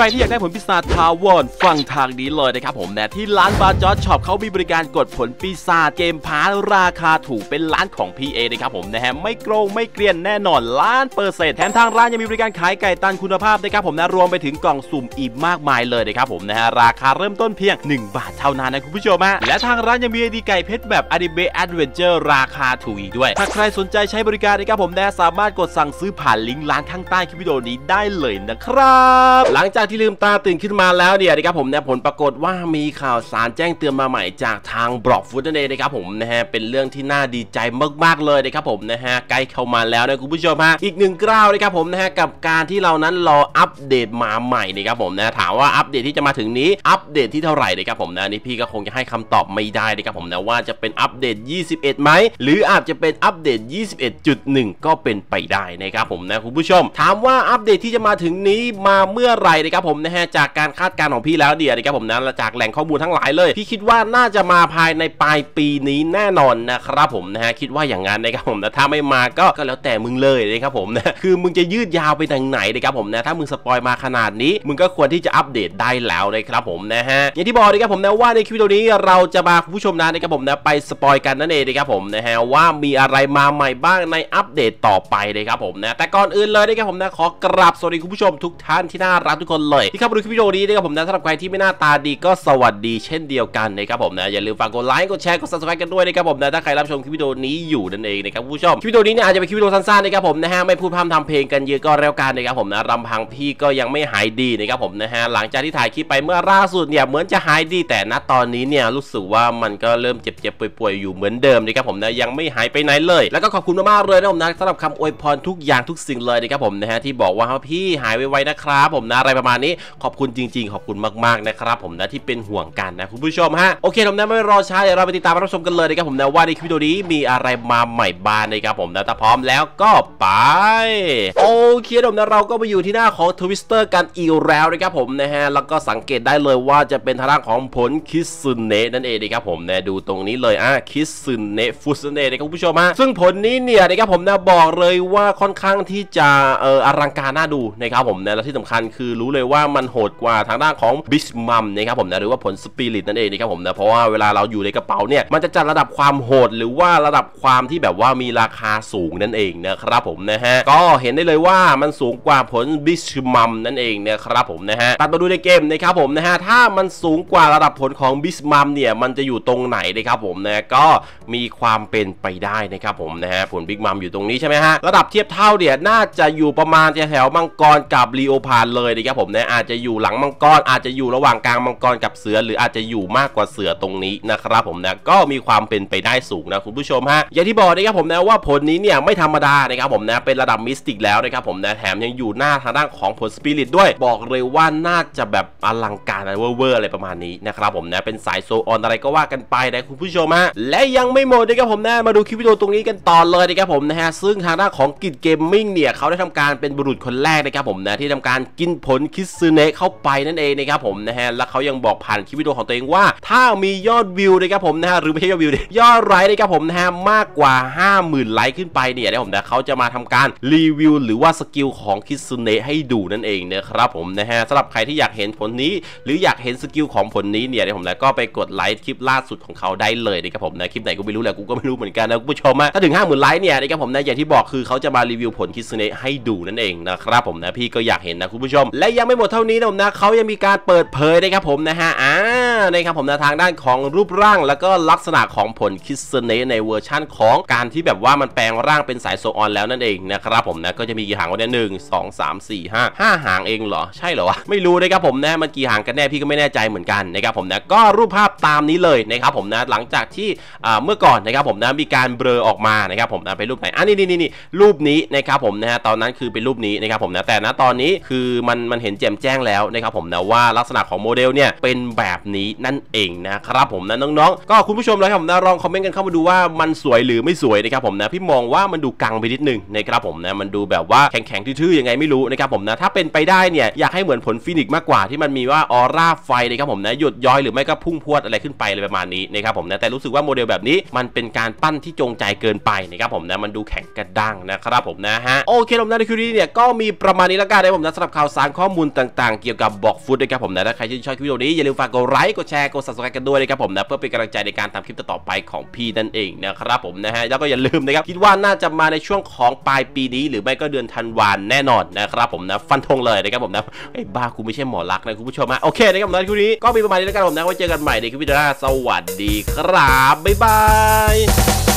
รที่อยากได้ผลปีศาจถาวรฟังทางนี้เลยนะครับผมนะที่ร้านบาจอช็อปเขามีบริการกดผลปีศาจ game pass ราคาถูกเป็นร้านของ PA นะครับผมนะฮะไม่โกงไม่เกรียนแน่นอนล้านเปอร์เซ็นต์แถมทางร้านยังมีบริการขายไก่ตันคุณภาพนะครับผมนะรวมไปถึงกล่องสุ่มอีกมากมายเลยนะครับผมนะฮะราคาเริ่มต้นเพียง 1 บาทเท่านั้นนะคุณผู้ชมฮะและทางร้านยังมีไอดีไก่เพชรแบบอดิเบะแอดเวนเจอร์ราคาถูกอีกด้วย ถ้าใครสนใจใช้บริการนะครับผมนะสามารถกดสั่งซื้อผ่านลิงก์ร้านข้างใต้คลิปวิดีโอนี้ได้เลยนะครับ หลังจากที่ลืมตาตื่นขึ้นมาแล้วเนี่ยนะครับผมนะผลปรากฏว่ามีข่าวสารแจ้งเตือนมาใหม่จากทางบล็อกฟุตนั่นเองนะครับผมนะฮะเป็นเรื่องที่น่าดีใจมากๆเลยนะครับผมนะฮะใกล้เข้ามาแล้วนะคุณผู้ชมฮะอีกหนึ่งกล้าวนะครับผมนะฮะกับการที่เรานั้นรออัปเดตมาใหม่นะครับผมนะถามว่าอัปเดตที่จะมาถึงนี้อัปเดตที่เท่าไหร่นะครับผมนะนี่พี่ก็คงจะให้คำตอบไม่ได้นะครับผมนะว่าจะเป็นอัปเดต 21 ไหมหรืออาจจะเป็นอัปเดต 21.1 ก็เป็นไปได้นะครับผมนะคุณผู้ชม ถามว่าอัปเดตที่จะมาถึงนี้มาเมื่อไหร่นะครับับผมนะฮะจากการคาดการณ์ของพี่แล้วเดียวนะครับผมนะจากแหล่งข้อมูลทั้งหลายเลย พี่คิดว่าน่าจะมาภายในปลายปีนี้แน่นอนนะครับผมนะฮะคิดว่าอย่างนั้นนะครับผมนะถ้าไม่มาก็ก็แล้วแต่มึงเลยนะครับผมนะคือมึงจะยืดยาวไปทางไหนนะครับผมนะถ้ามึง spoil มาขนาดนี้ มึงก็ควรที่จะอัปเดตได้แล้วนะครับผมนะฮะอย่างที่บอกนะครับผมนะว่าในคลิปวิดีโอนี้เราจะมาคุณผู้ชมนะนะครับผมนะไป spoil กันนั่นเองนะครับผมนะฮะว่ามีอะไรมาใหม่บ้างในอัปเดตต่อไปนะครับผมนะแต่ก่อนอื่นเลยนะครับผมนะขอกราบสวัสดีคุณผู้ชมทุกท่านที่น่ารักทุกคนเลยที่เข้ามาดูคลิปวิดีโอนี้นะครับผมนะสำหรับใครที่ไม่น่าตาดีก็สวัสดีเช่นเดียวกันนะครับผมนะอย่าลืมฝากกดไลค์กดแชร์กด subscribe กันด้วยนะครับผมนะถ้าใครรับชมคลิปวิดีโอนี้อยู่นั่นเองนะครับผู้ชมคลิปวิดีโอนี้เนี่ยอาจจะเป็นคลิปวิดีโอสั้นๆนะครับผมนะฮะไม่พูดพร่ำทำเพลงกันเยอะก็แล้วกันนะครับผมนะรำพังพี่ก็ยังไม่หายดีนะครับผมนะฮะหลังจากที่ถ่ายคลิปไปเมื่อล่าสุดเนี่ยเหมือนจะหายดีแต่ณตอนนี้เนี่ยรู้สึกว่ามันก็เริ่มเจ็บๆป่วยๆอยู่เหมือนเดิมนะครับผมนะยังไม่หายไปไหนเลย แล้วก็ขอบคุณมากๆเลยนะผมนะสำหรับคำอวยพรทุกอย่างทุกสิ่งเลยนะครับผมนะฮะที่บอกว่าพี่หายไวๆนะครับผมนะอะไรประมาณนี้ขอบคุณจริง ๆ ขอบคุณมากๆนะครับผมนะที่เป็นห่วงกันนะคุณผู้ชมฮะโอเคผมนะไม่รอช้าเดี๋ยวเราไปติดตามรับชมกันเลยนะครับผมนะว่าในคลิปวิดีโอนี้มีอะไรมาใหม่บ้างนะครับผมนะถ้าพร้อมแล้วก็ไปโอเคผมนะเราก็มาอยู่ที่หน้าของทวิสเตอร์กันอีกแล้วนะครับผมนะฮะแล้วก็สังเกตได้เลยว่าจะเป็นทางด้านของผลคิสึเนะนั่นเองนะครับผมนะดูตรงนี้เลยอะคิสึเนะฟุสเนะนะครับคุณผู้ชมฮะซึ่งผลนี้เนี่ยนะครับผมนะบอกเลยว่าค่อนข้างที่จะเอ่ออลังการน่าดูนะครับผมนะและที่สำคัญคือรู้เลยว่ามันโหดกว่าทางด้านของ Big Mom นะครับผมนะหรือว่าผลสปิริตนั่นเองนะครับผมนะเพราะว่าเวลาเราอยู่ในกระเป๋าเนี่ยมันจะจัดระดับความโหดหรือว่าระดับความที่แบบว่ามีราคาสูงนั่นเองนะครับผมนะฮะก็เห็นได้เลยว่ามันสูงกว่าผล Big Mom นั่นเองนะครับผมนะฮะตัดมาดูในเกมนะครับผมนะฮะถ้ามันสูงกว่าระดับผลของ Big Mom เนี่ยมันจะอยู่ตรงไหนนะครับผมนะก็มีความเป็นไปได้นะครับผมนะฮะผล Big Mom อยู่ตรงนี้ใช่ไหมฮะระดับเทียบเท่าเนี่ยน่าจะอยู่ประมาณแถวมังกรกับ Leopard เลยนะครับผมนะอาจจะอยู่หลังมังกร อาจจะอยู่ระหว่างกลางมังกรกับเสือ หรืออาจจะอยู่มากกว่าเสือตรงนี้นะครับผมนะก็มีความเป็นไปได้สูงนะคุณผู้ชมฮะอย่างที่บอกนะครับผมนะว่าผลนี้เนี่ยไม่ธรรมดานะครับผมนะเป็นระดับ Mythic แล้วนะครับผมนะแถมยังอยู่หน้าทางด้านของผลสปิริตด้วย บอกเลยว่าน่าจะแบบอลังการอะไรเวอร์ๆอะไรประมาณนี้นะครับผมนะเป็นสาย Zoan อะไรก็ว่ากันไปนะคุณผู้ชมฮะและยังไม่หมดนะครับผมนะมาดูคลิปวิดีโอตรงนี้กันต่อเลยนะครับผมนะฮะซึ่งทางด้านของ Kitt Gaming เนี่ยเขาได้ทำการเป็นบุรุษคนแรกนะครับผมนะที่ทำการกินผลคิซึเนะเข้าไปนั่นเองนะครับผมนะฮะและเขายังบอกผ่านคลิปวิดีโอของตัวเองว่า ถ้ามียอดวิวนะครับผมนะฮะหรือไม่ใช่ยอดวิวดิยอดไลค์นะครับผมนะฮะมากกว่า 50,000 ไลค์ขึ้นไปเนี่ยนะผมนะเขาจะมาทำการรีวิว หรือว่า skill ของคิซึเนะให้ดูนั่นเองนะครับผมนะฮะสำหรับใครที่อยากเห็นผลนี้ หรืออยากเห็น skill ของผลนี้เนี่ยนะผมนะก็ไปกดไลค์คลิปล่าสุดของเขาได้เลยนะครับผมนะคลิปไหนก็ไม่รู้แหละกูก็ไม่รู้เหมือนกันนะคุณผู้ชมถ้าถึง 50,000 ไลค์เนี่ยนะครับผมนะอย่างที่บอกคือเขาจะมารีวิวผลคิซึเนะให้ดูนั่นเองนะครับผมนะพี่ก็อยากเห็นนะคุณผู้ชมและยังไม่หมดเท่านี้นะผมนะเขายังมีการเปิดเผยนะครับผมนะฮะอ่านะครับผมนะทางด้านของรูปร่าง แล้วก็ลักษณะของผลคิซึเนะในเวอร์ชั่นของการที่แบบว่ามันแปลงร่างเป็นสาย Zoan แล้วนั่นเองนะครับผมนะก็จะมีกี่หางวะเนี่ยหนึ่งสองสามสี่ห้าห้าหางเองเหรอใช่เหรอวะไม่รู้นะครับผมนะมันกี่หางกันแน่พี่ก็ไม่แน่ใจเหมือนกันนะครับผมนะก็รูปภาพตามนี้เลยนะครับผมนะหลังจากที่อ่าเมื่อก่อนนะครับผมนะมีการเบลอออกมานะครับผมนะเป็นรูปไหนอะนี่นี่นี่รูปนี้นะครับผมนะฮะตอนนั้นคือเป็นรูปนี้นะครับผมนะแต่ณตอนนี้คือมันมันเห็นแจมแจ้งแล้วนะครับผมนะว่าลักษณะของโมเดลเนี่ยเป็นแบบนี้นั่นเองนะครับผมนะน้องๆ ก็คุณผู้ชมแล้วครับผมนะลองคอมเมนต์กันเข้ามาดูว่ามันสวยหรือไม่สวยนะครับผมนะพี่มองว่ามันดูกังไปนิดนึงนะครับผมนะมันดูแบบว่าแข็งๆทื่อๆยังไงไม่รู้นะครับผมนะถ้าเป็นไปได้เนี่ยอยากให้เหมือนผล Phoenix มากกว่าที่มันมีว่าออร่าไฟนะครับผมนะหยดย้อยหรือไม่ก็พุ่งพรวดอะไรขึ้นไปอะไรประมาณนี้นะครับผมนะแต่รู้สึกว่าโมเดลแบบนี้มันเป็นการปั้นที่จงใจเกินไปนะครับผมนะมันดูแข็งกระด้างนะครับผมนะฮะโอเคผมนะในคลิปนี้เนี่ยก็มีประมาณนี้แล้วกันนะผมนะสำหรับข่าวสารข้อมูลต่างๆ เกี่ยวกับบอกฟุตนะครับผมนะถ้าใครชื่นชอบคลิปวิดีโอนี้อย่าลืมฝากกดไลค์กดแชร์กด subscribe กันด้วยนะครับผมนะเพื่อเป็นกำลังใจในการทำคลิปต่อไปของพี่นั่นเองนะครับผมนะฮะแล้วก็อย่าลืมนะครับคิดว่าน่าจะมาในช่วงของปลายปีนี้ หรือไม่ก็เดือนธันวาแน่นอนนะครับผมนะฟันธงเลยนะครับผมนะไอ้บ้ากูไม่ใช่หมอรักนะคุณผู้ชมฮะโอเคนะครับผมนะคลิปนี้ก็มีประมาณนี้แล้วกันผมนะไว้เจอกันใหม่ในคลิปวิดีโอหน้าสวัสดีครับบ๊ายบาย